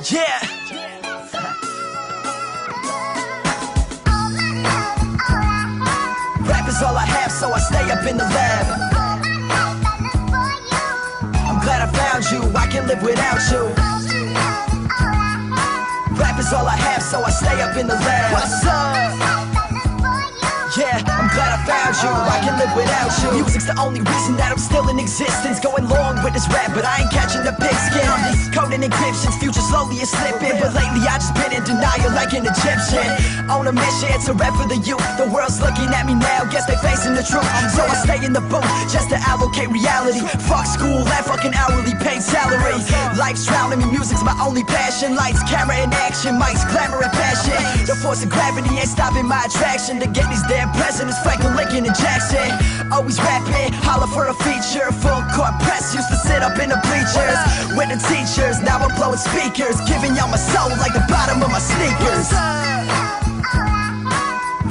Yeah. Rap is all I have, so I stay up in the lab. I'm glad I found you, I can live without you. Rap is all I have, so I stay up in the lab. What's up? Yeah, I'm glad I found you. I can live without you. Music's the only reason that I'm still in existence. Going long with this rap, but I ain't catching the pigskin. Coding encryptions, future slowly is slipping. But lately I just been in denial like an Egyptian. On a mission to rap for the youth. The world's looking at me now, guess they facing the truth. So I stay in the booth just to allocate reality. Fuck school, that fucking hourly paid salary. Life's drowning me, music's my only passion. Lights, camera, and action, mics, glamour, and passion. The force of gravity ain't stopping my attraction to get these damn presidents, Franklin, Lincoln, and Jackson. Always rapping, holler for a feature. The teachers. Now I'm blowing speakers, giving y'all my soul like the bottom of my sneakers.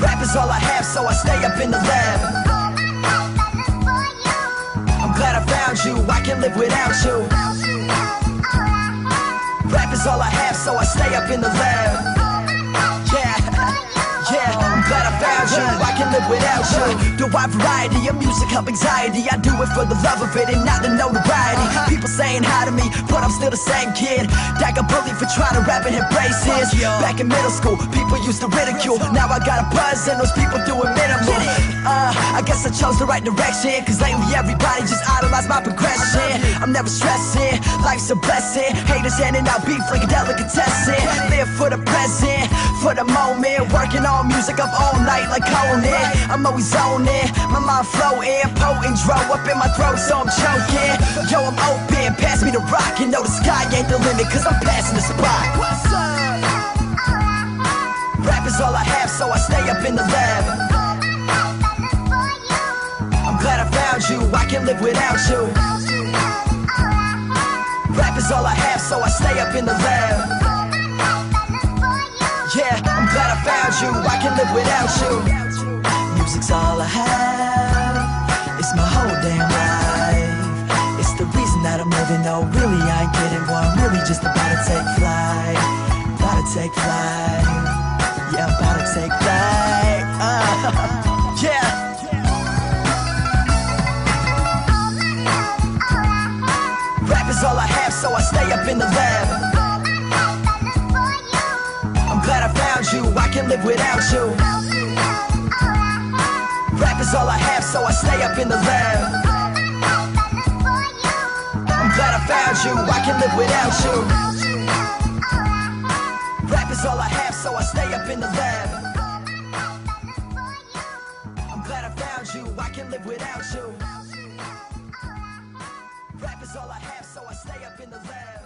Rap is all I have, so I stay up in the lab. I'm glad I found you, I can live without you. Rap is all I have, so I stay up in the lab. Without you. The wide variety of music help anxiety. I do it for the love of it and not the notoriety. People saying hi to me, but I'm still the same kid. That got bullied for trying to rap and hit braces. Back in middle school, people used to ridicule. Now I got a buzz and those people doing minimal. Uh, I guess I chose the right direction. Cause lately everybody just idolize my progression. I'm never stressing, life's a blessing. Haters handing out beef like a delicatessen. Live for the present, for the moment. Working on music up all night like Conan. I'm always on it, my mind floating. Potent draw up in my throat, so I'm choking. Yo, I'm open, pass me the rock. You know the sky ain't the limit, cause I'm passing the spot. Rap is all I have, so I stay up in the lab. Yeah, I'm glad I found you, I can live without you. Music's all I have, it's my whole damn life. It's the reason that I'm living, though really I ain't getting one. Really just about to take flight, about to take flight. Yeah, I'm about to take flight. Uh, so I stay up in the lab. I'm glad I found you, I can live without you. Rap is all I have, so I stay up in the lab. I'm glad I found you, I can live without you. Rap is all I have, so I stay up in the lab. I'm glad I found you, I can live without you. Rap is all I have stay up in the lab.